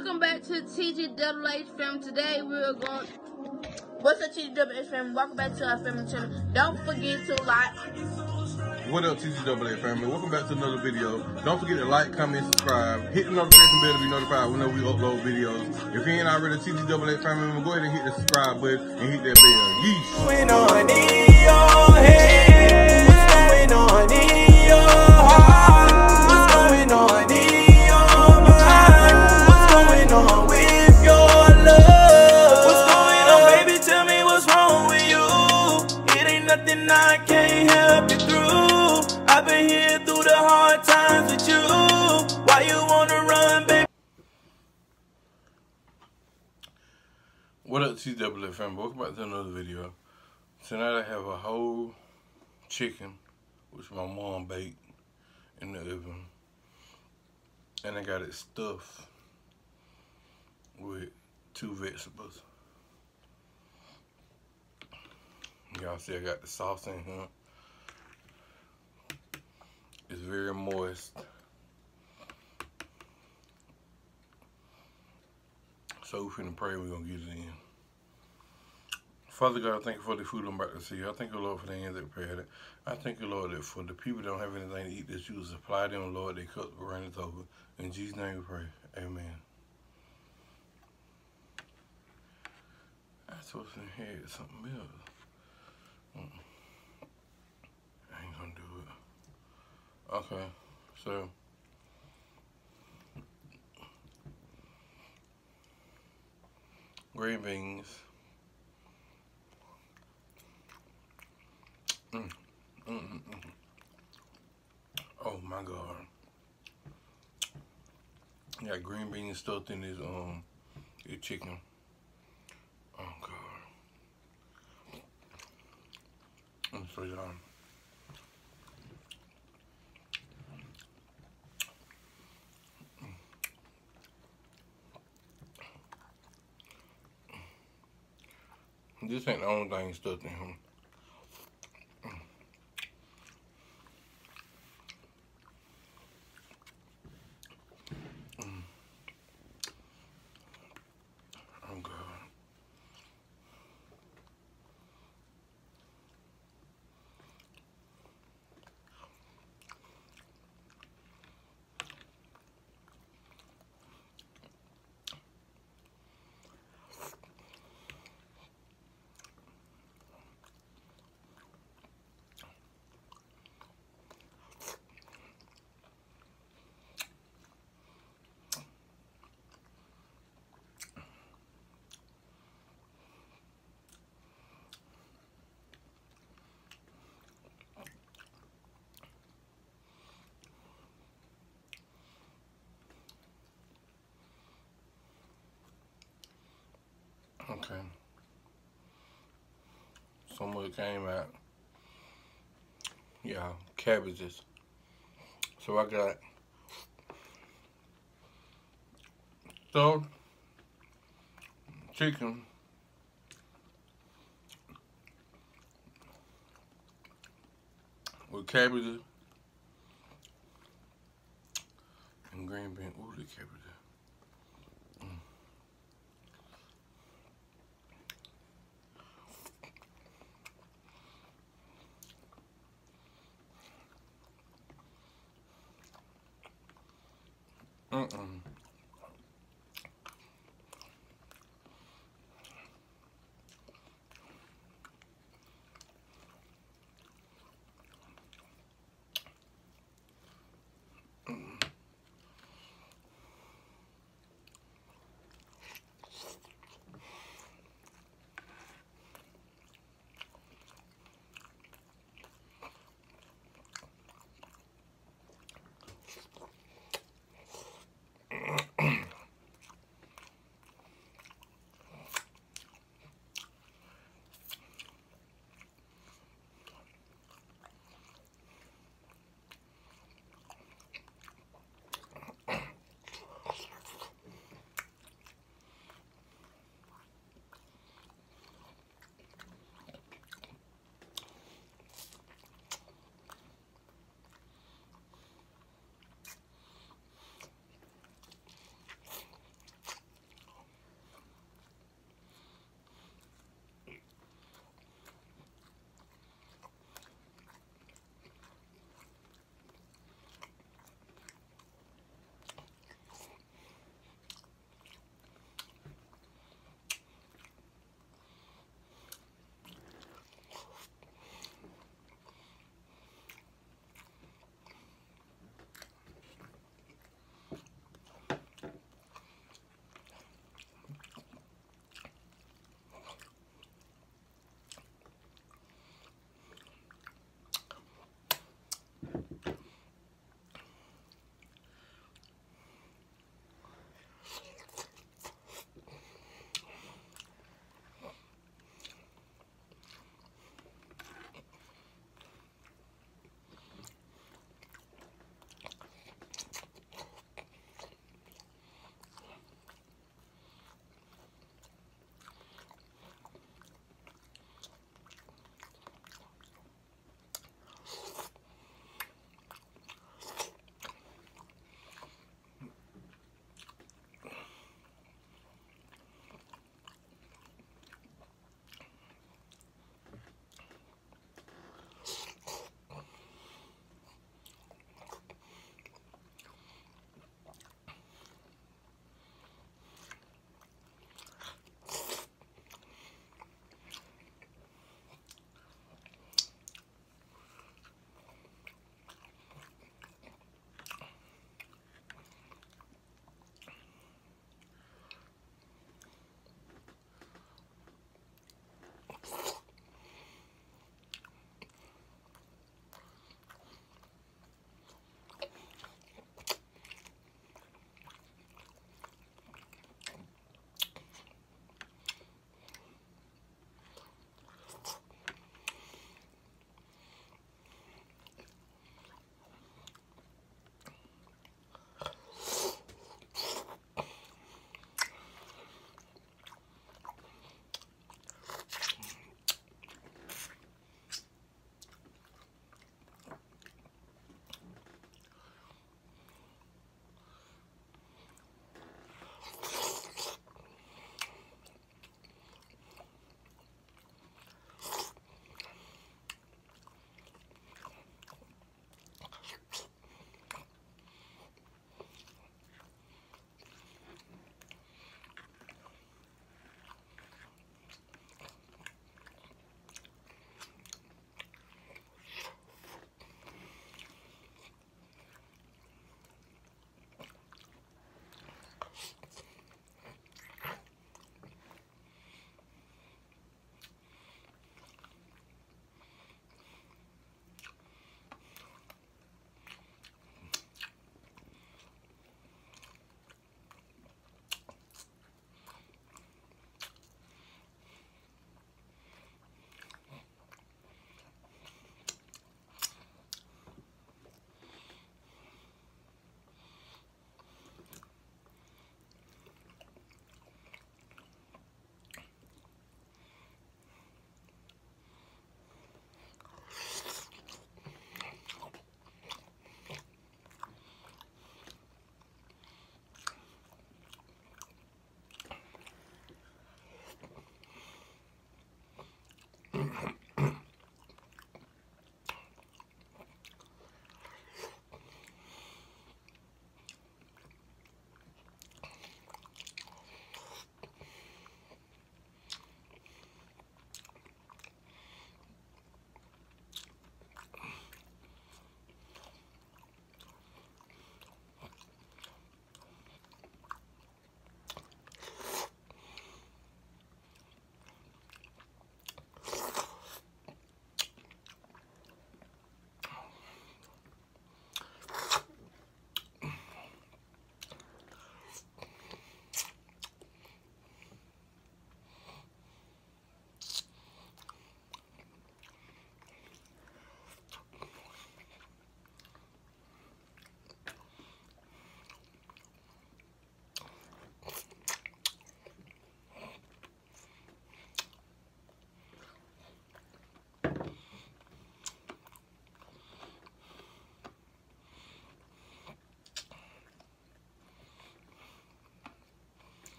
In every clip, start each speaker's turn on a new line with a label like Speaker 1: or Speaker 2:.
Speaker 1: Welcome back to TGWH Film. Today we're going. What's up, TGWH Film? Welcome back to our family channel. Don't forget to like.
Speaker 2: What up, TGWH family? Welcome back to another video. Don't forget to like, comment, subscribe. Hit the notification bell to be notified whenever we upload videos. If you ain't already a TGWH family member, go ahead and hit the subscribe button and hit that bell. Yeesh.
Speaker 3: I can't help you through. I've been here through the hard times with you. Why you wanna run, baby?
Speaker 2: What up, TWF family? Welcome back to another video. Tonight I have a whole chicken, which my mom baked in the oven. And I got it stuffed with two vegetables. Y'all see I got the sauce in here. It's very moist. So we're finna pray we're gonna get it in. Father God, I thank you for the food I'm about to see. I thank you, Lord, for the hands that prepared it. I thank you, Lord, that for the people that don't have anything to eat, that you supply them, Lord, they cut the rain over. In Jesus' name we pray. Amen. I supposed to had something else. I ain't gonna do it. Okay, so. Green beans. Mm. Mm, mm, mm. Oh my god. Yeah, green beans stuffed in this um this chicken. Oh god. This ain't the only thing stuck in here. Okay. Some of it came out. Yeah, cabbages. So I got stuffed chicken. With cabbages and green bean. Ooh, the cabbages.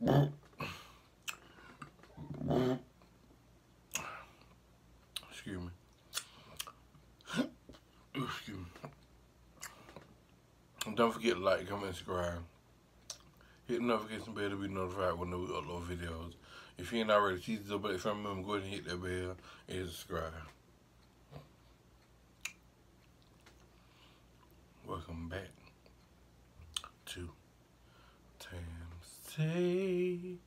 Speaker 2: Excuse me. Excuse me. And don't forget to like, comment, subscribe. Hit the notification bell to be notified when we upload videos. If you ain't already, cheese the from them, go ahead and hit that bell and subscribe. Welcome back to Table.